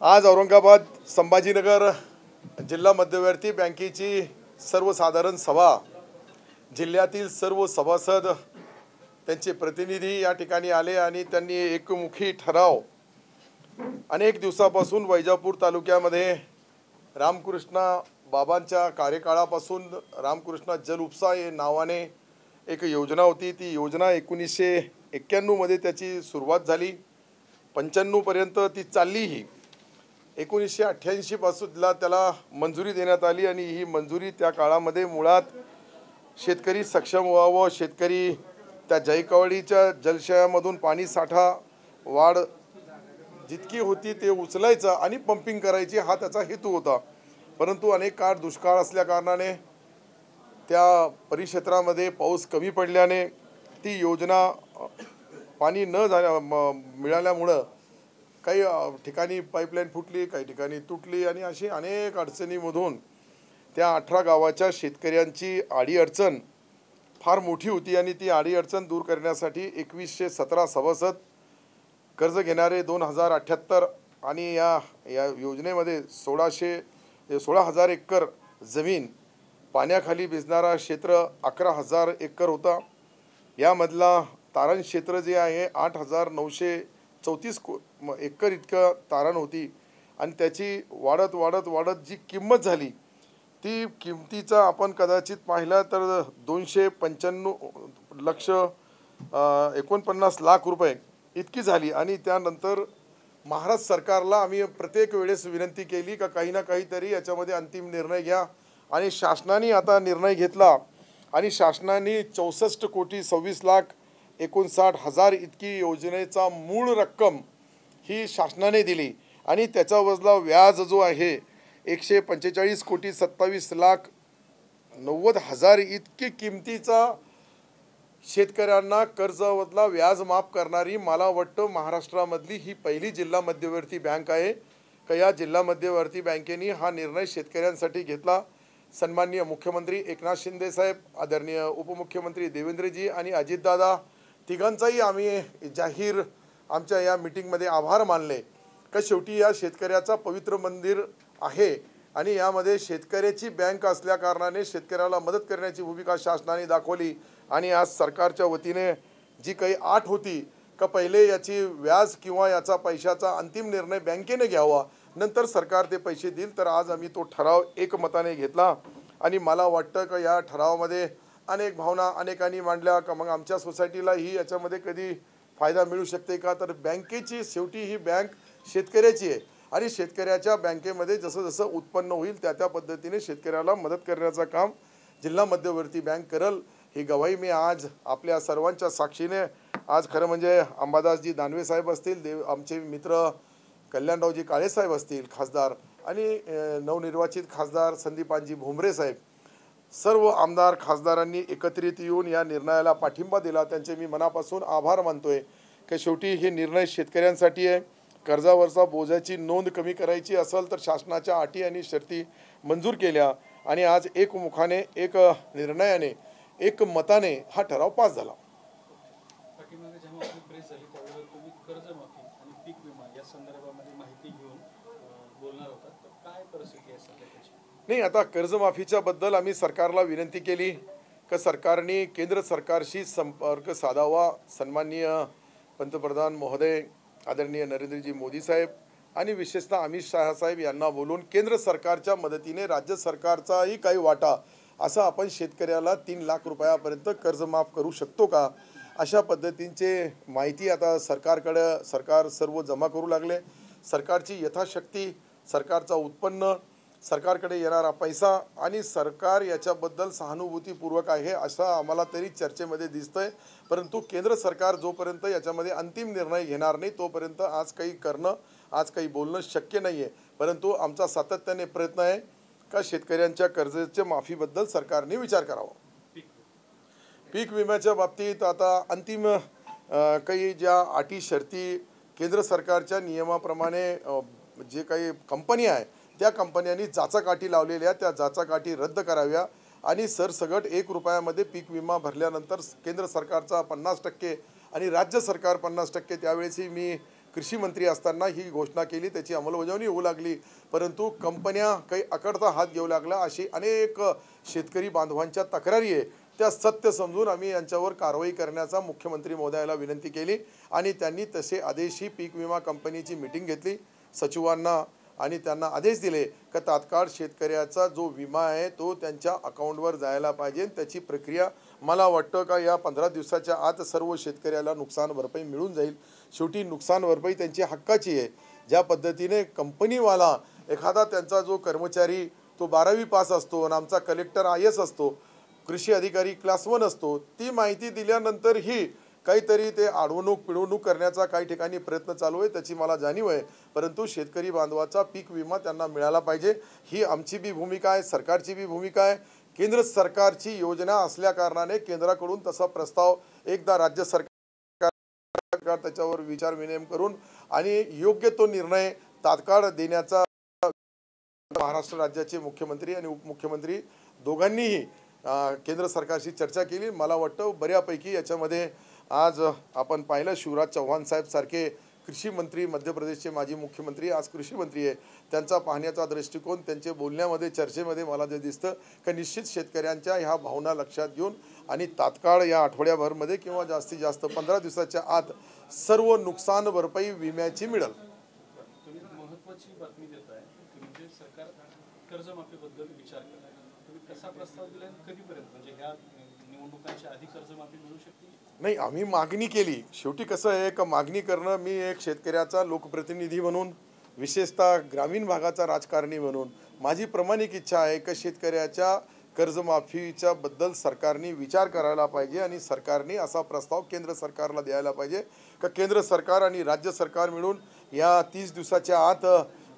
आज औरंगाबाद संभाजीनगर जिल्हा मध्यवर्ती बँकेची सर्वसाधारण सभा जिल्ह्यातील सर्व सभासद त्यांचे प्रतिनिधी या ठिकाणी आले आणि त्यांनी एकमुखी ठराव अनेक दिवसापासून वैजापूर तालुक्यामध्ये रामकृष्ण बाबांच्या कार्यकाळापासून रामकृष्ण जल उपसा हे नावाने एक योजना होती. ती योजना एकोणीसशे एक्क्याण्णवमध्ये त्याची सुरुवात झाली. पंच्याण्णवपर्यंत ती चाललीही. एकोणीसशे अठ्ठ्याऐंशीपासूनला त्याला मंजुरी देण्यात आली आणि ही मंजुरी त्या काळामध्ये मुळात शेतकरी सक्षम व्हावं. शेतकरी त्या जयकवाडीच्या जलशयामधून पाणी साठा वाढ जितकी होती ते उचलायचं आणि पंपिंग करायची हा त्याचा हेतू होता. परंतु अनेक काळ दुष्काळ असल्या कारणाने त्या परिक्षेत्रामध्ये पाऊस कमी पडल्याने ती योजना पाणी न झाल्या म- मिळाल्यामुळं काही ठिकाणी पाईपलाईन फुटली काही ठिकाणी तुटली आणि अशी अनेक अडचणीमधून त्या अठरा गावाच्या शेतकऱ्यांची आडीअडचण फार मोठी होती आणि ती आडीअडचण दूर करण्यासाठी एकवीसशे सतरा सभासद कर्ज घेणारे दोन हजार अठ्ठ्याहत्तर आणि या या योजनेमध्ये सोळाशे सोळा हजार एकर जमीन पाण्याखाली भिजणारा क्षेत्र अकरा हजार एकर होता. यामधला तारण क्षेत्र जे आहे आठ हजार नऊशे चौतीस को म- एकर इतकं तारण होती आणि त्याची वाढत वाढत वाढत जी किंमत झाली ती किमतीचा आपण कदाचित पाहिला तर दोनशे पंच्याण्णव लक्ष एकोणपन्नास लाख रुपये इतकी झाली. आणि त्यानंतर महाराष्ट्र सरकारला आम्ही प्रत्येक वेळेस विनंती केली का काही ना काहीतरी याच्यामध्ये अंतिम निर्णय घ्या. आणि शासनाने आता निर्णय घेतला. आणि शासनाने चौसष्ट कोटी सव्वीस लाख एकोणसाठ हजार इतकी योजनेचा मूळ रक्कम ही शासनाने दिली. आणि त्याचा वजला व्याज जो आहे एकशे पंचेचाळीस कोटी सत्तावीस लाख नव्वद हजार इतकी किमतीचा शेतकऱ्यांना कर्जावरला व्याज माफ करणारी मला वाटतं महाराष्ट्रामधली ही पहिली जिल्हा मध्यवर्ती बँक आहे. का या जिल्हा मध्यवर्ती बँकेने हा निर्णय शेतकऱ्यांसाठी घेतला. सन्माननीय मुख्यमंत्री एकनाथ शिंदे साहेब आदरणीय उपमुख्यमंत्री देवेंद्रजी आणि अजितदादा तिघांचाही आम्ही जाहीर आमच्या या मिटिंगमध्ये आभार मानले. का शेवटी या शेतकऱ्याचा पवित्र मंदिर आहे आणि यामध्ये शेतकऱ्याची बँक असल्या कारणाने शेतकऱ्याला मदत करण्याची भूमिका शासनाने दाखवली आणि आज सरकारच्या वतीने जी काही आठ होती का पहिले याची व्याज किंवा याचा पैशाचा अंतिम निर्णय बँकेने घ्यावा नंतर सरकार ते पैसे देईल तर आज आम्ही तो ठराव एकमताने घेतला. आणि मला वाटतं का या ठरावामध्ये अनेक भावना अनेकांनी मांडल्या का मग आमच्या सोसायटीलाही याच्यामध्ये कधी फायदा मिळू शकते का? तर बँकेची शेवटी ही बँक शेतकऱ्याची आहे. आणि शेतकऱ्याच्या बँकेमध्ये जसं जसं उत्पन्न होईल त्या त्या पद्धतीने शेतकऱ्याला मदत करण्याचं काम जिल्हा मध्यवर्ती बँक करल. ही गवाही मी आज आपल्या सर्वांच्या साक्षीने आज खरं म्हणजे अंबादासजी दानवे साहेब असतील देव आमचे मित्र कल्याणरावजी काळेसाहेब असतील खासदार आणि नवनिर्वाचित खासदार संदीपानजी भुमरे साहेब सर्व आमदार खासदारांनी एकत्रित येऊन या निर्णयाला पाठिंबा दिला. त्यांचे मी मनापासून आभार मानतोय. की शेवटी हे निर्णय शेतकऱ्यांसाठी आहे. कर्जावरचा बोजाची नोंद कमी करायची असेल तर शासनाच्या अटी आणि शर्ती मंजूर केल्या आणि आज एकमुखाने एक निर्णयाने एक मताने हा ठराव पास झाला पाठीमागे जेव्हा आपली प्रेस झाली त्यावेळेला तुम्ही कर्जमाफी आणि पीक विमा या संदर्भामध्ये माहिती घेऊन अं, बोलणार होता तर काय परिस्थिती आहे सध्या त्याची नाही आता कर्जमाफीच्या बद्दल आम्ही सरकारला विनंती केली. का सरकारने केंद्र सरकारशी संपर्क साधावा. सन्माननीय पंतप्रधान महोदय आदरणीय नरेंद्रजी मोदी साहेब आणि विशेषतः अमित शहासाहेब यांना बोलून केंद्र सरकारच्या मदतीने राज्य सरकारचाही काही वाटा असं आपण शेतकऱ्याला तीन लाख रुपयापर्यंत कर्ज माफ करू शकतो का? अशा पद्धतींचे माहिती आता सरकारकडं सरकार सर्व जमा करू लागले. सरकारची यथाशक्ती सरकारचा उत्पन्न सरकारकडे येणारा पैसा आणि सरकार याच्याबद्दल सहानुभूतीपूर्वक आहे असं आम्हाला तरी चर्चेमध्ये दिसतंय. परंतु केंद्र सरकार जोपर्यंत याच्यामध्ये अंतिम निर्णय घेणार नाही तोपर्यंत आज काही करणं आज काही बोलणं शक्य नाही आहे परंतु आमचा सातत्याने प्रयत्न आहे का शेतकऱ्यांच्या कर्जाच्या माफीबद्दल सरकारने विचार करावा. पीक विम्याच्या बाबतीत आता अंतिम काही ज्या अटी शर्ती केंद्र सरकारच्या नियमाप्रमाणे जे काही कंपनी आहे त्या कंपन्यांनी जाचाकाठी लावलेल्या त्या जाचाकाठी रद्द कराव्या आणि सरसगट एक रुपयामध्ये पीक विमा भरल्यानंतर केंद्र सरकारचा पन्नास टक्के आणि राज्य सरकार पन्नास टक्के त्यावेळेसही मी कृषी मंत्री असताना ही घोषणा केली त्याची अंमलबजावणी होऊ लागली. परंतु कंपन्या काही अकडता हात घेऊ लागल्या अशी अनेक शेतकरी बांधवांच्या तक्रारी आहे. त्या सत्य समजून आम्ही यांच्यावर कारवाई करण्याचा मुख्यमंत्री महोदयाला विनंती केली आणि त्यांनी तसे आदेशही पीक विमा कंपनीची मिटिंग घेतली. सचिवांना आणि त्यांना आदेश दिले का तात्काळ शेतकऱ्याचा जो विमा आहे तो त्यांच्या अकाउंटवर जायला पाहिजे. त्याची प्रक्रिया मला वाटतं का या पंधरा दिवसाच्या आत सर्व शेतकऱ्याला नुकसान भरपाई मिळून जाईल. शेवटी नुकसान भरपाई त्यांची हक्काची आहे. ज्या पद्धतीने कंपनीवाला एखादा त्यांचा जो कर्मचारी तो बारावी पास असतो आणि आमचा कलेक्टर आय एस असतो कृषी अधिकारी क्लास वन असतो ती माहिती दिल्यानंतरही काहीतरी ते अडवणूक पिळवणूक करण्याचा काही ठिकाणी प्रयत्न चालू आहे त्याची मला जाणीव आहे. परंतु शेतकरी बांधवाचा पीक विमा त्यांना मिळाला पाहिजे. ही आमची बी भूमिका आहे सरकारची बी भूमिका आहे. केंद्र सरकारची योजना असल्या कारणाने केंद्राकडून तसा प्रस्ताव एकदा राज्य सरकार त्याच्यावर विचार विनिमय करून आणि योग्य तो निर्णय तात्काळ देण्याचा महाराष्ट्र राज्याचे मुख्यमंत्री आणि उपमुख्यमंत्री दोघांनीही केंद्र सरकारशी चर्चा केली. मला वाटतं बऱ्यापैकी याच्यामध्ये आज आपण पाहिलं शिवराज चव्हाण साहेबसारखे कृषी मंत्री मध्य प्रदेशचे माजी मुख्यमंत्री आज कृषी मंत्री आहे. त्यांचा पाहण्याचा दृष्टिकोन त्यांचे बोलण्यामध्ये चर्चेमध्ये मला जे दिसतं का निश्चित शेतकऱ्यांच्या ह्या भावना लक्षात घेऊन आणि तात्काळ या आठवड्याभरमध्ये किंवा जास्तीत जास्त पंधरा दिवसाच्या आत सर्व नुकसान भरपाई विम्याची मिळेल. म्हणजे कर्जमाफीबद्दल विचार कसा प्रस्ताव दिला कधीपर्यंत? म्हणजे ह्या निवडणुकांच्या आधी कर्जमाफी मिळू शकते? नाही आम्ही मागणी केली. शेवटी कसं आहे का मागणी करणं मी एक शेतकऱ्याचा लोकप्रतिनिधी म्हणून विशेषतः ग्रामीण भागाचा राजकारणी म्हणून माझी प्रमाणिक इच्छा आहे का शेतकऱ्याच्या कर्जमाफीच्या बद्दल सरकारने विचार करायला पाहिजे आणि सरकारने असा प्रस्ताव केंद्र सरकारला द्यायला पाहिजे. का केंद्र सरकार आणि राज्य सरकार मिळून या तीस दिवसाच्या आत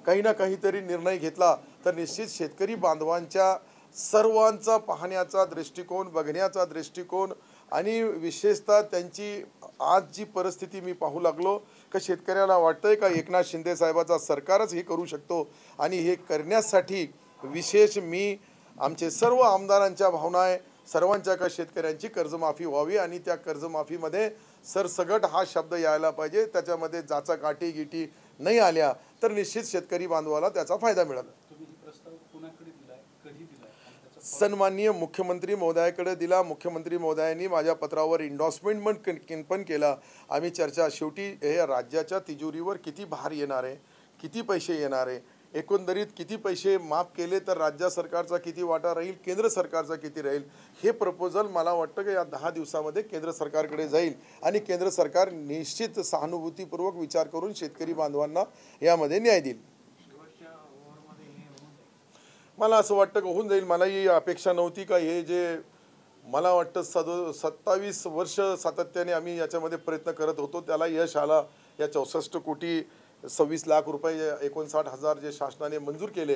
काही ना काहीतरी निर्णय घेतला तर निश्चित शेतकरी बांधवांच्या सर्वांचा पाहण्याचा दृष्टिकोन बघण्याचा दृष्टिकोन आणि विशेषतः त्यांची आज जी परिस्थिती मी पाहू लागलो का शेतकऱ्याला वाटतंय का एकनाथ शिंदे साहेबाचा सरकारच हे करू शकतो आणि हे करण्यासाठी विशेष मी आमचे सर्व आमदारांच्या भावना आहे सर्वांच्या का शेतकऱ्यांची कर्जमाफी व्हावी आणि त्या कर्जमाफीमध्ये सरसगट हा शब्द यायला पाहिजे त्याच्यामध्ये जाचा काठी गिटी नाही आल्या तर निश्चित शेतकरी बांधवाला त्याचा फायदा मिळाला तुम्ही ही प्रस्ताव कुणाकडे दिलाय कधी दिलाय आणि त्याचा सन्माननीय मुख्यमंत्री महोदयाकडे दिला. मुख्यमंत्री महोदयांनी माझ्या पत्रावर इंडॉसमेंट पण पण केला. आम्ही चर्चा शेवटी हे राज्याच्या तिजोरीवर किती भार येणार आहे? किती पैसे येणार आहे? एकंदरीत किती पैसे माफ केले तर राज्य सरकारचा किती वाटा राहील? केंद्र सरकारचा किती राहील? हे प्रपोजल मला वाटतं की या दहा दिवसामध्ये केंद्र सरकारकडे जाईल. आणि केंद्र सरकार निश्चित सहानुभूतीपूर्वक विचार करून शेतकरी बांधवांना यामध्ये न्याय देईल. मला असं वाटतं का होऊन जाईल. मला ही अपेक्षा नव्हती का हे जे मला वाटतं सदो सत्तावीस वर्ष सातत्याने आम्ही याच्यामध्ये प्रयत्न करत होतो. त्याला यश आला. या चौसष्ट कोटी सव्वीस लाख रुपये एकोणसाठ हजार जे शासनाने मंजूर केले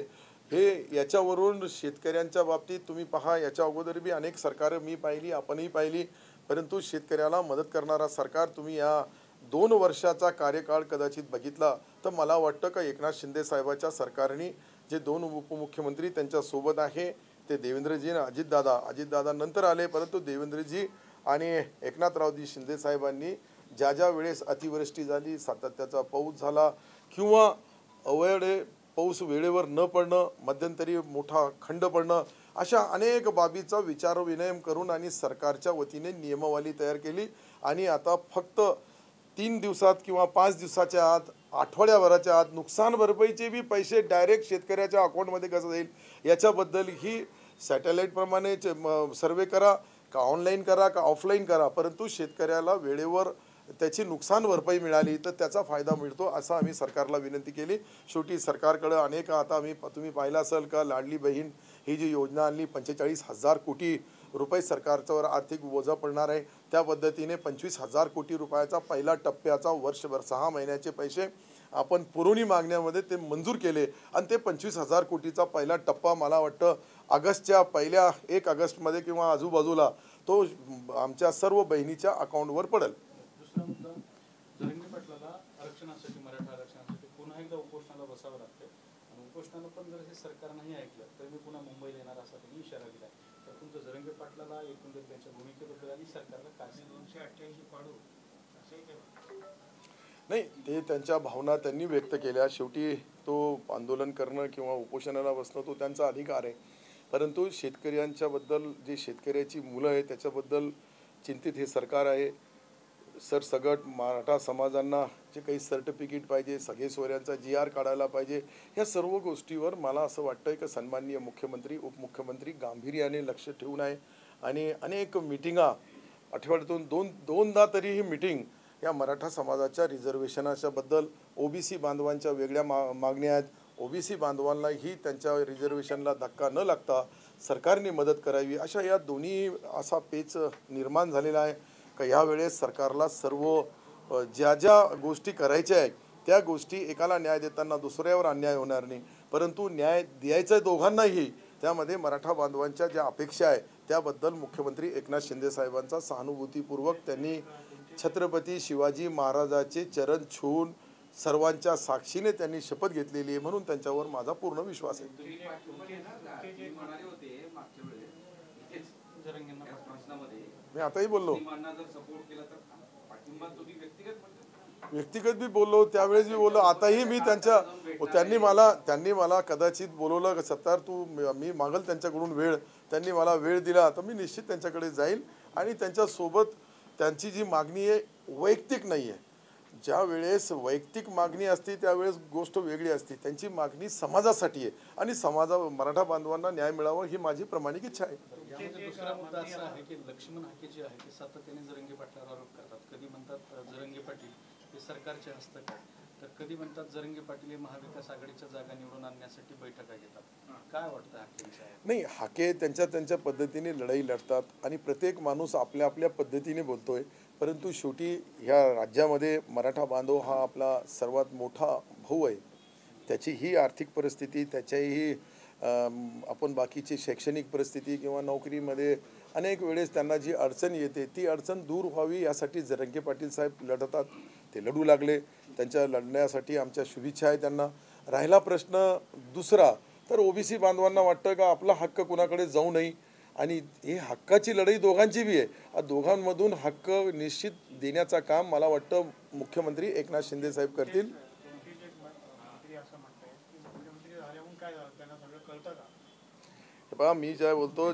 हे याच्यावरून शेतकऱ्यांच्या बाबतीत तुम्ही पहा याच्या अगोदर बी अनेक सरकारं मी पाहिली आपणही पाहिली. परंतु शेतकऱ्याला मदत करणारा सरकार तुम्ही या दोन वर्षाचा कार्यकाळ कदाचित बघितला. तर मला वाटतं का एकनाथ शिंदे साहेबाच्या सरकारने जे दोन उपमुख्यमंत्री त्यांच्यासोबत आहे ते देवेंद्रजी आणि अजितदादा. अजितदादा नंतर आले परंतु देवेंद्रजी आणि एकनाथरावजी शिंदे साहेबांनी ज्या ज्या वेळेस अतिवृष्टी झाली सातत्याचा पाऊस झाला किंवा अवयडे पाऊस वेळेवर न पडणं मध्यंतरी मोठा खंड पडणं अशा अनेक बाबीचा विचार विनयम करून आणि सरकारच्या वतीने नियमावली तयार केली. आणि आता फक्त तीन दिवसात किंवा पाच दिवसाच्या आत आठवड्याभराच्या आत नुकसान भरपाईचे बी पैसे डायरेक्ट शेतकऱ्याच्या अकाउंटमध्ये कसं जाईल? याच्याबद्दल ही सॅटेलाईटप्रमाणे सर्वे करा का ऑनलाईन करा का ऑफलाईन करा. परंतु शेतकऱ्याला वेळेवर त्याची नुकसान भरपाई मिळाली तर त्याचा फायदा मिळतो असं आम्ही सरकारला विनंती केली. शेवटी सरकारकडं अनेक आता आम्ही तुम्ही पाहिलं असेल का लाडली बहीण ही जी योजना आणली पंचेचाळीस हजार कोटी रुपये सरकारच्यावर आर्थिक ओझं पडणार आहे. त्या पद्धतीने पंचवीस हजार कोटी रुपयाचा पहिला टप्प्याचा वर्षभर सहा महिन्याचे पैसे आपण पुरवणी मागण्यामध्ये ते मंजूर केले आणि ते पंचवीस हजार कोटीचा पहिला टप्पा मला वाटतं ऑगस्टच्या पहिल्या एक ऑगस्टमध्ये किंवा आजूबाजूला तो आमच्या सर्व बहिणीच्या अकाउंटवर पडेल. उपोषणाला बसावं लागतं आणि उपोषणाला पण जर हे सरकार नाही ऐकलं तर मी पुन्हा मुंबईला येणार असा त्यांनी इशारा दिला. तुमचं जरंगे पाटलाला एकंदरीत त्यांच्या भूमिकेबद्दल आणि सरकारला काय सांगाल? दोनशे अठ्ठ्याऐंशी पाडू. नाही ते त्यांच्या भावना त्यांनी व्यक्त केल्या. शेवटी तो आंदोलन करणं किंवा उपोषणाला बसणं तो त्यांचा अधिकार आहे. परंतु शेतकऱ्यांच्याबद्दल जे शेतकऱ्याची मुलं आहे त्याच्याबद्दल चिंतित हे सरकार आहे. सरसगट मराठा समाजांना जे काही सर्टिफिकेट पाहिजे सगळे सोयऱ्यांचा जी आर काढायला पाहिजे ह्या सर्व गोष्टीवर मला असं वाटतं की सन्माननीय मुख्यमंत्री उपमुख्यमंत्री गांभीर्याने लक्ष ठेवून आहे. आणि अनेक मिटिंगा आठवड्यातून दोन दोनदा तरी ही मिटिंग या मराठा समाजाच्या रिझर्वेशनाच्या बद्दल ओबीसी बांधवांच्या वेगळ्या मा मागण्या आहेत. ओबीसी बांधवांनाही त्यांच्या रिझर्वेशनला धक्का न लागता सरकारने मदत करावी अशा या दोन्ही असा पेच निर्माण झालेला आहे. का यावेळेस सरकारला सर्व ज्या ज्या गोष्टी करायच्या आहेत त्या गोष्टी एकाला न्याय देताना दुसऱ्यावर अन्याय होणार नाही. परंतु न्याय द्यायचा आहे दोघांनाही त्यामध्ये मराठा बांधवांच्या ज्या अपेक्षा आहे त्याबद्दल मुख्यमंत्री एकनाथ शिंदे साहेबांचा सहानुभूतीपूर्वक त्यांनी छत्रपती शिवाजी महाराजाचे चरण छून सर्वांच्या साक्षीने त्यांनी शपथ घेतलेली आहे म्हणून त्यांच्यावर माझा पूर्ण विश्वास आहे. मी आताही बोललो. व्यक्तिगत बी बोललो त्यावेळेस बी बोललो आताही मी त्यांच्या त्यांनी मला त्यांनी मला कदाचित बोलवलं सत्तार तू मी मागल त्यांच्याकडून वेळ त्यांनी मला वेळ दिला तर मी निश्चित त्यांच्याकडे जाईल आणि त्यांच्यासोबत त्यांची जी मागणी आहे वैयक्तिक नाही आहे ज्या वेळेस वैयक्तिक मागणी असते त्यावेळेस गोष्ट वेगळी असते. त्यांची मागणी समाजासाठी आहे. आणि समाजा मराठा बांधवांना न्याय मिळावा ही माझी प्रामाणिक इच्छा आहे. यामध्ये दुसरा मुद्दा असा आहे की लक्ष्मण हाके जे आहे ते सातत्याने जरंगे पाटलावर आरोप करतात. कधी म्हणतात जरंगे पाटील हे सरकारचे हस्तक आहे तर कधी म्हणतात जरंगे पाटील हे महाविकास आघाडीच्या जागा निवडून आणण्यासाठी बैठका घेतात. काय वाटतं हाकेंच्या नाही हाके त्यांच्या त्यांच्या पद्धतीने लढाई लढतात. आणि प्रत्येक माणूस आपल्या आपल्या पद्धतीने बोलतोय. परंतु शेवटी ह्या राज्यामध्ये मराठा बांधव हा आपला सर्वात मोठा भाऊ आहे. त्याची ही आर्थिक परिस्थिती त्याच्याही आपण बाकीची शैक्षणिक परिस्थिती किंवा नोकरीमध्ये अनेक वेळेस त्यांना जी अडचण येते ती अडचण दूर व्हावी यासाठी जरंगे पाटील साहेब लढतात ते लढू लागले. त्यांच्या लढण्यासाठी आमच्या शुभेच्छा आहे त्यांना. राहिला प्रश्न दुसरा तर ओबीसी बांधवांना वाटतं का आपला हक्क कुणाकडे जाऊ नये? आणि ही हक्काची लढाई दोघांची बी आहे. दोघांमधून हक्क निश्चित देण्याचं काम मला वाटतं मुख्यमंत्री एकनाथ शिंदे साहेब करतील. तुमची काय मी ज्या बोलतो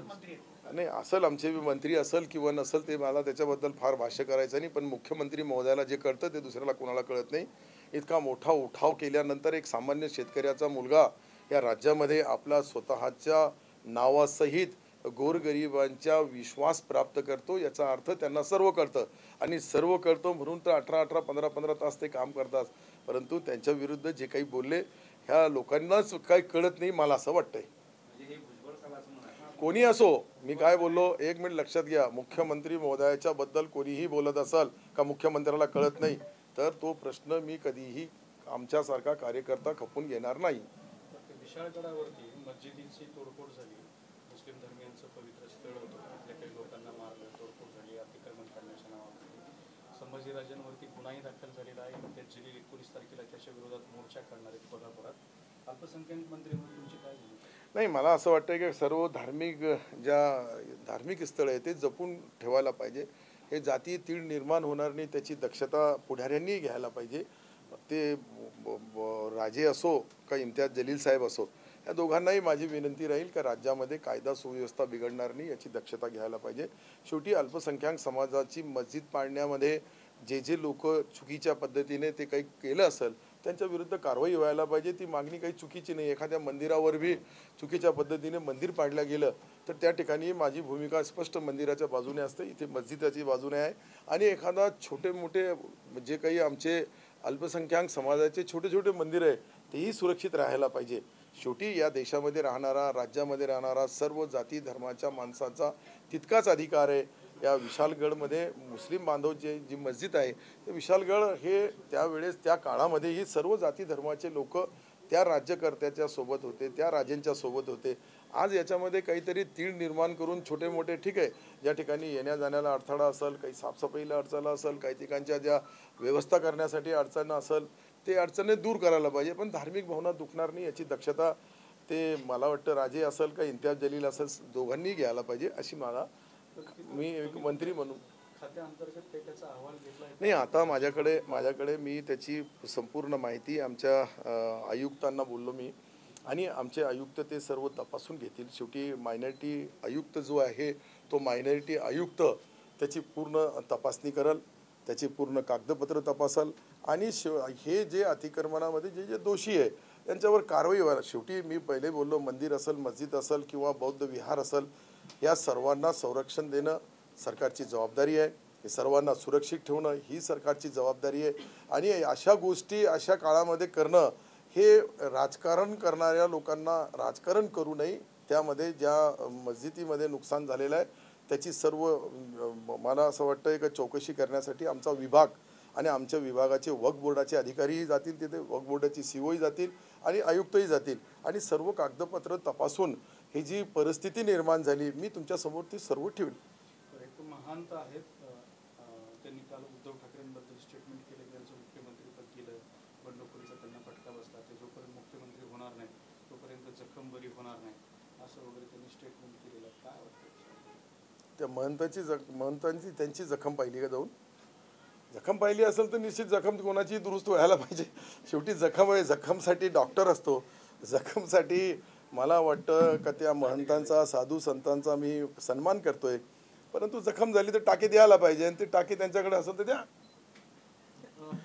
नाही असेल आमचे बी मंत्री असेल किंवा नसेल ते मला त्याच्याबद्दल फार भाष्य करायचं नाही पण मुख्यमंत्री महोदयाला जे कळतं ते दुसऱ्याला कोणाला कळत नाही. इतका मोठा उठाव केल्यानंतर एक सामान्य शेतकऱ्याचा मुलगा या राज्यामध्ये आपला स्वतःच्या नावासहित गोरगरिबांचा विश्वास प्राप्त करतो याचा अर्थ त्यांना सर्व कळतं. आणि सर्व कळतं म्हणून तर अठरा अठरा पंधरा पंधरा तास ते काम करतात. परंतु त्यांच्या विरुद्ध जे काही बोलले ह्या लोकांनाच काही कळत नाही मला असं वाटतंय. म्हणजे कोणी असो मी काय बोललो एक मिनिट लक्षात घ्या. मुख्यमंत्री महोदयाच्या बद्दल कोणीही बोलत असाल का मुख्यमंत्र्याला कळत नाही तर तो प्रश्न मी कधीही आमच्यासारखा कार्यकर्ता खपून घेणार नाही. विशाळगडावरती मस्जिदीची तोडफोड झाली मुस्लिम धर्मियांचं पवित्र स्थळ होतं तिथल्या काही लोकांना मारलं तोडफोड झाली अतिक्रमण करण्याच्या नावामध्ये संभाजीराजांवरती गुन्हाही दाखल झालेला आहे. त्या जिल्ह्यात एकोणीस तारखेला त्याच्या विरोधात मोर्चा काढणार आहेत कोल्हापुरात. अल्पसंख्याक मंत्री म्हणून तुमची काय नाही मला असं वाटतं की सर्व धार्मिक ज्या धार्मिक स्थळं आहे ते जपून ठेवायला पाहिजे. हे जाती तीळ निर्माण होणार नाही त्याची दक्षता पुढाऱ्यांनी घ्यायला पाहिजे. ते राजे असो का इम्तियाज जलील साहेब असो या दोघांनाही माझी विनंती राहील का राज्यामध्ये कायदा सुव्यवस्था बिघडणार नाही याची दक्षता घ्यायला पाहिजे. शेवटी अल्पसंख्याक समाजाची मस्जिद पाडण्यामध्ये जे जे लोक चुकीच्या पद्धतीने ते काही केलं असेल त्यांच्या विरुद्ध कारवाई व्हायला पाहिजे. ती मागणी काही चुकीची नाही. एखाद्या मंदिरावर बी चुकीच्या पद्धतीने मंदिर पाडलं गेलं तर त्या ठिकाणी माझी भूमिका स्पष्ट मंदिराच्या बाजूने असते. इथे मस्जिदाची बाजूने आहे. आणि एखादा छोटे मोठे जे काही आमचे अल्पसंख्याक समाजाचे छोटे छोटे मंदिर आहे तेही सुरक्षित राहायला पाहिजे. शेवटी या देशामध्ये राहणारा राज्यामध्ये राहणारा सर्व जाती धर्माच्या माणसाचा तितकाच अधिकार आहे. या विशालगडमध्ये मुस्लिम बांधव जे जी मस्जिद आहे ते विशालगड हे त्यावेळेस त्या काळामध्ये ही सर्व जाती धर्माचे लोक त्या राज्यकर्त्याच्या सोबत होते त्या राजांच्या सोबत होते. आज याच्यामध्ये काहीतरी तीळ निर्माण करून छोटे मोठे ठीक आहे ज्या ठिकाणी येण्या जाण्याला अडथळा असेल काही साफसफाईला अडचण असेल काही ठिकाणच्या ज्या व्यवस्था करण्यासाठी अडचण असेल ते अडचणी दूर करायला पाहिजे. पण धार्मिक भावना दुखणार नाही याची दक्षता ते मला वाटतं राजे असेल का इम्तियाज जलील असेल दोघांनी घ्यायला पाहिजे अशी मला मी एक मंत्री म्हणून. नाही आता माझ्याकडे माझ्याकडे मी त्याची संपूर्ण माहिती आमच्या आयुक्तांना बोललो मी. आणि आमचे आयुक्त ते सर्व तपासून घेतील. शेवटी मायनॉरिटी आयुक्त जो आहे तो मायनॉरिटी आयुक्त त्याची पूर्ण तपासणी करल त्याची पूर्ण कागदपत्र तपासाल. आणि शेव हे जे अतिक्रमणामध्ये जे जे दोषी आहे त्यांच्यावर कारवाई व्हायला शेवटी मी पहिले बोललो मंदिर असेल मस्जिद असेल किंवा बौद्ध विहार असेल या सर्वांना संरक्षण देणं सरकारची जबाबदारी आहे. हे सर्वांना सुरक्षित ठेवणं ही सरकारची जबाबदारी आहे. आणि अशा गोष्टी अशा काळामध्ये करणं हे राजकारण करणाऱ्या लोकांना राजकारण करू नये. त्यामध्ये ज्या मस्जिदीमध्ये नुकसान झालेलं आहे त्याची सर्व मला असं वाटतं का चौकशी करण्यासाठी आमचा विभाग आणि आमच्या विभागाचे वक्फ बोर्डाचे अधिकारीही जातील तिथे वक्फ बोर्डाची सीओही जातील आणि आयुक्तही जातील. आणि सर्व कागदपत्र तपासून ही जी परिस्थिती निर्माण झाली मी तुमच्यासमोर ती सर्व ठेवेल तर एक महांत आहेत त्यांनी काल उद्धव ठाकरेंबद्दल स्टेटमेंट केलं की त्यांचं मुख्यमंत्रीपद गेलं बंडखोरीचा त्यांना फटका बसला ते जोपर्यंत मुख्यमंत्री होणार नाही तोपर्यंत जखम बरी होणार नाही असं वगैरे त्यांनी स्टेटमेंट केलेलं. काय वाटतं त्या महंताची जख महंतांची त्यांची जखम पाहिली का जाऊन? जखम पाहिली असेल तर निश्चित जखम कोणाची दुरुस्त व्हायला पाहिजे. शेवटी जखम आहे जखमसाठी डॉक्टर असतो. जखमसाठी मला वाटतं का त्या महंतांचा साधू संतांचा मी सन्मान करतोय. परंतु जखम झाली तर टाके द्यायला पाहिजे आणि ते टाके त्यांच्याकडे असेल तर द्या.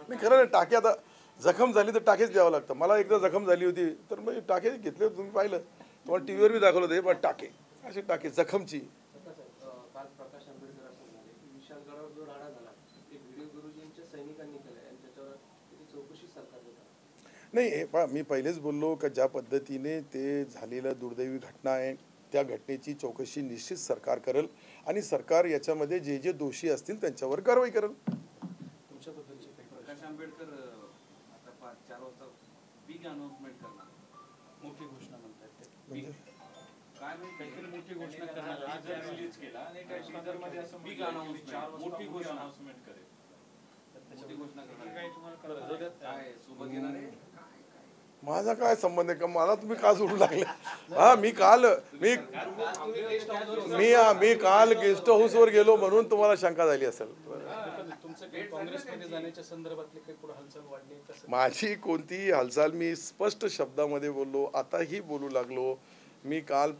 नाही खरं नाही टाके आता जखम झाली तर टाकेच द्यावं लागतं. मला एकदा जखम झाली होती तर मी टाके घेतले तुम्ही पाहिलं. तुम्हाला टी व्हीवर बी दाखवलं होतं हे पण टाके. असे टाके जखमची काल प्रकाश आंबेडकर असं म्हणाले की विशालगडावर जो राडा झाला ते व्हिडिओ गुरुजींच्या सैनिकांनी केलाय आणि त्याच्यावर त्याची चौकशी सरकार होता नाही हे पहा मी पहिलेच बोललो का ज्या पद्धतीने ते झालेलं दुर्दैवी घटना आहे त्या घटनेची चौकशी निश्चित सरकार करेल आणि सरकार याच्यामध्ये जे जे दोषी असतील त्यांच्यावर कारवाई करेल? प्रकाश आंबेडकर अं, आता पाच चार वाजता बिग अनाउन्समेंट करणार. मोठी घोषणा म्हणतात ते. काय माहिती? काहीतरी मोठी घोषणा त्यांनी करणार. आज आहे. रिलीज केला आणि काय ट्विटरमध्ये असं बिग अनाउन्समेंट मोठी घोषणा. अनाउन्समेंट करेल. मोठी घोषणा करणार. काही आहे. तुम्हाला बरं, कळलं जाऊ द्यात. काय सोबत येणार आहे? माझा काय संबंध आहे? का मला तुम्ही का जोडू लागले? हा मी काल मी मी मी काल गेस्ट हाऊसवर गेलो म्हणून तुम्हाला शंका झाली असेल. माझी कोणतीही हालचाल मी स्पष्ट शब्दामध्ये बोललो आताही बोलू लागलो. मी काल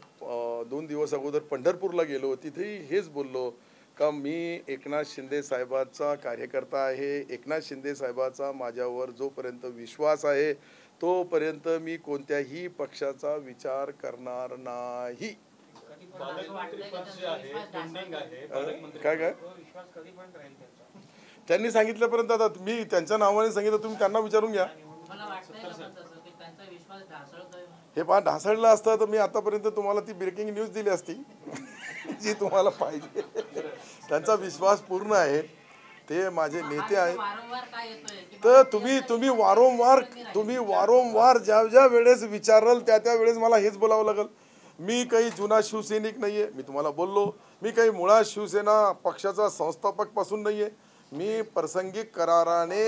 दोन दिवस अगोदर पंढरपूरला गेलो तिथेही हेच बोललो का मी एकनाथ शिंदे साहेबाचा कार्यकर्ता आहे. एकनाथ शिंदे साहेबाचा माझ्यावर जोपर्यंत विश्वास आहे तोपर्यंत मी कोणत्याही पक्षाचा विचार करणार नाही. काय काय? तो विश्वास कधीपर्यंत राहील त्यांचा. त्यांनी सांगितल्यापर्यंत आता मी त्यांच्या नावाने सांगितलं तुम्ही त्यांना विचारून घ्या? हे पहा ढासळलं असतं तर मी आतापर्यंत तुम्हाला ती ब्रेकिंग न्यूज दिली असती. जी तुम्हाला पाहिजे. त्यांचा विश्वास पूर्ण आहे. ते माझे नेते आहेत. तर तुम्ही तुम्ही वारंवार तुम्ही वारंवार ज्या ज्या वेळेस विचाराल त्या त्या वेळेस मला हेच बोलावं लागेल. मी काही जुना शिवसैनिक नाही आहे मी तुम्हाला बोललो. मी काही मुळात शिवसेना पक्षाचा संस्थापकपासून नाही आहे मी प्रासंगिक कराराने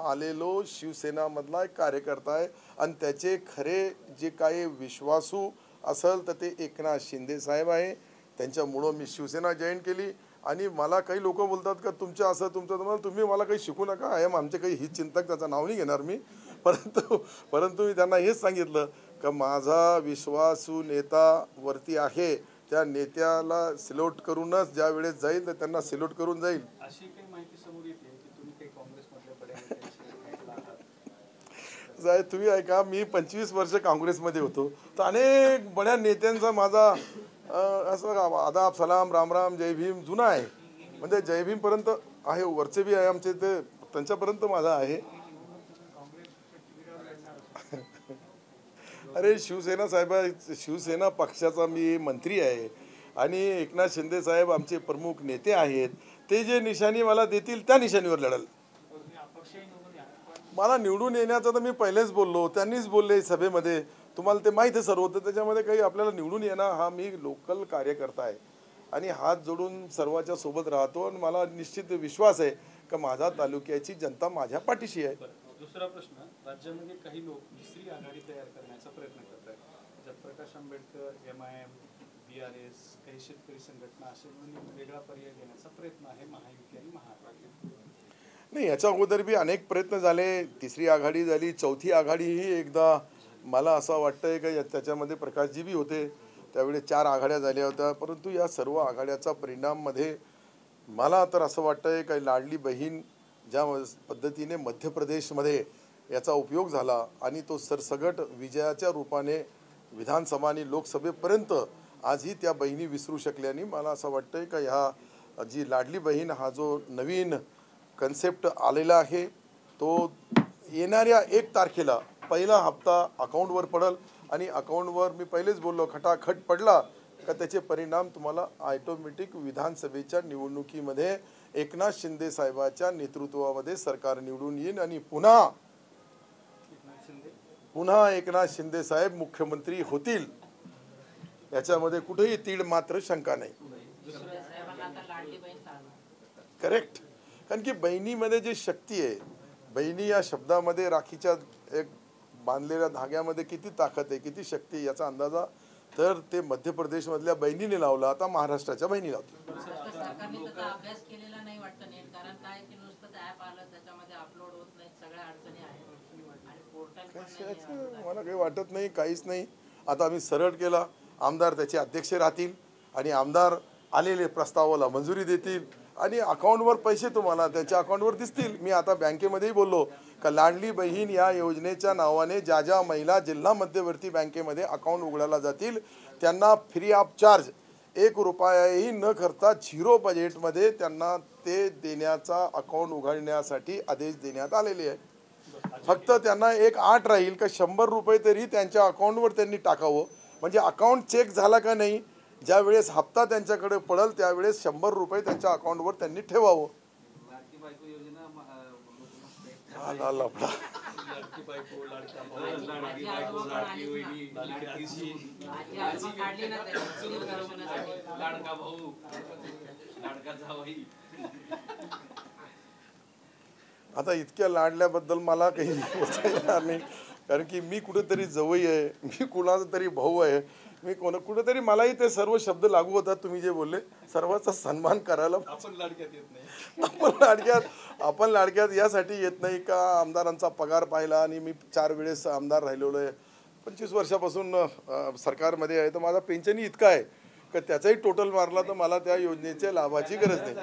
आलेलो शिवसेनामधला एक कार्यकर्ता आहे. आणि त्याचे खरे जे काही विश्वासू असेल तर ते एकनाथ शिंदे साहेब आहे. त्यांच्यामुळं मी शिवसेना जॉईन केली. आणि मला काही लोक बोलतात का तुमचं असं तुमचं तुम्हाला तुम्ही मला काही शिकू नका. आय एम आमचे काही हित चिंतक त्याचं नाव नाही घेणार मी. परंतु परंतु मी त्यांना हेच सांगितलं का माझा विश्वासू नेता वरती आहे. त्या नेत्याला सिलोट करूनच ज्या वेळेस जाईल तर त्यांना सिलोट करून जाईल. साहेब तुम्ही ऐका मी पंचवीस वर्ष काँग्रेसमध्ये होतो. तर अनेक बड्या नेत्यांचा माझा असं असं आदाब सलाम राम राम जय भीम जुना आहे. म्हणजे जय भीमपर्यंत आहे वरचे बी आहे आमचे ते त्यांच्यापर्यंत माझा आहे. अरे शिवसेना साहेबा शिवसेना पक्षाचा मी मंत्री आहे. आणि एकनाथ शिंदे साहेब आमचे प्रमुख नेते आहेत. ते जे निशाणी मला देतील त्या निशाणीवर लढल. मला निवडून येण्याचं तर मी पहिलेच बोललो त्यांनीच बोलले सभेमध्ये. तुम्हाला ते माहीत आहे सर्व तर त्याच्यामध्ये काही आपल्याला निवडून येणं हा मी लोकल कार्यकर्ता आहे. आणि हात जोडून सर्वाच्या सोबत राहतो आणि मला निश्चित विश्वास आहे का माझ्या तालुक्याची जनता माझ्या पाठीशी आहे. दुसरा प्रश्न राज्यामध्ये काही लोक दुसरी आघाडी तयार करण्याचा प्रयत्न करत आहेत ज्यात Prakash Ambedkar M I M T R S काही शेतकरी संघटना असे एक वेगळा पर्याय देण्याचा प्रयत्न आहे महायुती आणि महाआघाडी नाही याच्या अगोदर बी अनेक प्रयत्न झाले. तिसरी आघाडी झाली चौथी आघाडी ही एकदा मला असं वाटतंय का या- त्याच्यामध्ये प्रकाशजीबी होते. त्यावेळी चार आघाड्या झाल्या होत्या. परंतु या सर्व आघाड्याचा परिणाममध्ये मला तर असं वाटतंय का लाडली बहीण ज्या पद्धतीने मध्य प्रदेशमध्ये याचा उपयोग झाला आणि तो सरसगट विजयाच्या रूपाने विधानसभा आणि लोकसभेपर्यंत आजही त्या बहिणी विसरू शकल्याने मला असं वाटतंय का ह्या जी लाडली बहीण हा जो नवीन कन्सेप्ट आलेला आहे तो येणाऱ्या एक तारखेला पहिला हप्ता अकाउंटवर पडल आणि अकाउंटवर मी पहिलेच बोललो खटाखट पडला का त्याचे परिणाम तुम्हाला ऑटोमॅटिक विधानसभेच्या निवडणुकीमध्ये एकनाथ शिंदे साहेबाच्या नेतृत्वामध्ये सरकार निवडून येईल आणि पुन्हा पुन्हा एकनाथ शिंदे साहेब मुख्यमंत्री होतील. याच्यामध्ये कुठेही तीड मात्र शंका नाही. करेक्ट कारण की बहिणीमध्ये जी शक्ती आहे बहिणी या शब्दामध्ये राखीच्या एक बांधलेल्या धाग्यामध्ये किती ताकद आहे किती शक्ती आहे याचा अंदाजा तर ते मध्य प्रदेशमधल्या बहिणीने लावला आता महाराष्ट्राच्या बहिणी लावतील. महाराष्ट्र सरकारने त्याचा अभ्यास केलेला नाही वाटतं नीट कारण काय की नुसतं ते ऍप आलं त्याच्यामध्ये अपलोड होत नाही सगळ्या अडचणी आहेत. आणि पोर्टल पण नाही कशाचं मला काही वाटत नाही काहीच नाही. आता आम्ही सरळ केला आमदार त्याचे अध्यक्ष राहतील आणि आमदार आलेले प्रस्तावाला मंजुरी देतील. आणि अकाउंटवर पैसे तुम्हाला त्याच्या अकाउंटवर दिसतील. मी आता बँकेमध्येही बोललो का लाडली बहीण या योजनेच्या नावाने ज्या ज्या महिला जिल्हा मध्यवर्ती बँकेमध्ये अकाउंट उघडायला जातील त्यांना फ्री ऑफ चार्ज एक रुपयाही न करता झिरो बजेटमध्ये त्यांना ते देण्याचा अकाउंट उघडण्यासाठी आदेश देण्यात आलेले आहे फक्त त्यांना एक आठ राहील का शंभर रुपये तरी त्यांच्या अकाउंटवर त्यांनी टाकावं. म्हणजे अकाउंट चेक झाला का नाही ज्या वेळेस हप्ता त्यांच्याकडे पडेल त्यावेळेस शंभर रुपये त्यांच्या अकाउंटवर त्यांनी ठेवावं. आता इतक्या लाडल्याबद्दल मला काही बोलता येणार नाही. कारण की मी कुठेतरी जवळ आहे मी कुणाचा तरी भाऊ आहे. मी कोण कुठेतरी मलाही ते सर्व शब्द लागू होतात तुम्ही जे बोलले. सर्वांचा सन्मान करायला आपण लाडक्यात येत नाही. आपण लाडक्यात आपण लाडक्यात यासाठी येत नाही का? आमदारांचा पगार पाहिला आणि मी चार वेळेस आमदार राहिलेलो आहे. पंचवीस वर्षापासून सरकारमध्ये आहे. तर माझा पेन्शनही इतका आहे का त्याचाही टोटल मारला तर मला त्या योजनेच्या लाभाची गरज नाही.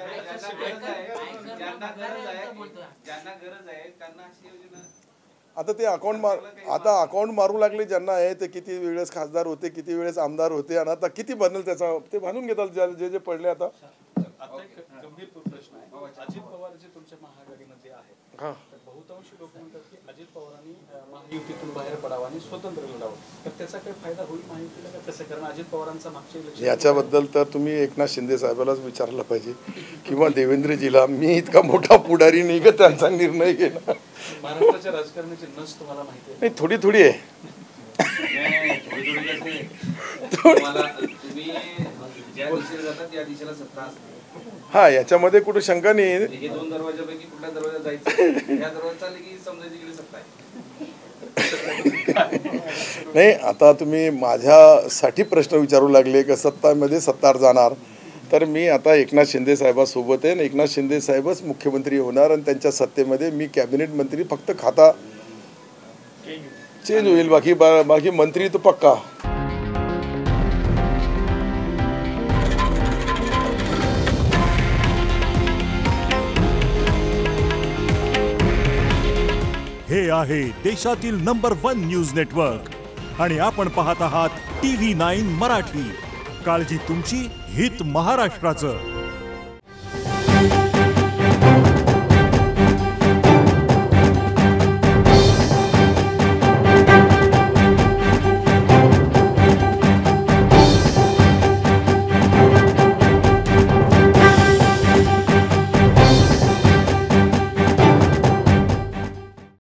आता ते अकाउंट मार आता अकाउंट मारू लागले ज्यांना आहे ते किती वेळेस खासदार होते किती वेळेस आमदार होते आणि आता किती बनेल त्याचा ते बांधून घेतात जे जे पडले आता. आता एक गंभीर प्रश्न आहे. अजित पवार जे तुमच्या महाआघाडीमध्ये आहेत. हां. तर बहुतांशी लोक म्हणतात की अजित पवारांनी अं, महायुतीतून बाहेर पडावं आणि स्वतंत्र लढावं. तर त्याचा काही फायदा होईल महायुतीला का कसं? कारण अजित पवारांचा मागच्या election- याच्याबद्दल तर तुम्ही एकनाथ शिंदे साहेबालाच विचारलं पाहिजे. किंवा देवेंद्रजीला मी इतका मोठा पुढारी नाही का त्यांचा निर्णय घेणार महाराष्ट्राच्या राजकारणाची नस तुम्हाला माहिती आहे? नाही थोडी थोडी आहे. नाही, थोडी थोडी कसं आहे? तुम्हाला तुम्ही ज्या दिशेला जातात त्या दिशेला सत्ता असते. हा याच्यामध्ये कुठे शंका नाही. हे दोन दरवाजापैकी कुठल्या दरवाजा जायचं? या दरवाजा चालले की समजायची गेली सत्ता आहे? नाही आता तुम्ही माझ्यासाठी प्रश्न विचारू लागले का सत्तामध्ये सत्तार जाणार. तर मी आता एकनाथ शिंदे साहेबासोबत आहे आणि एकनाथ शिंदे साहेबच मुख्यमंत्री होणार आणि त्यांच्या सत्तेमध्ये मी कॅबिनेट मंत्री फक्त खाता चेंज होईल. बाकी बाकी मंत्री तो पक्का. हे आहे देशातील नंबर वन न्यूज नेटवर्क. आणि आपण पाहत आहात टी व्ही नाईन मराठी. काळजी तुमची हित महाराष्ट्राचं.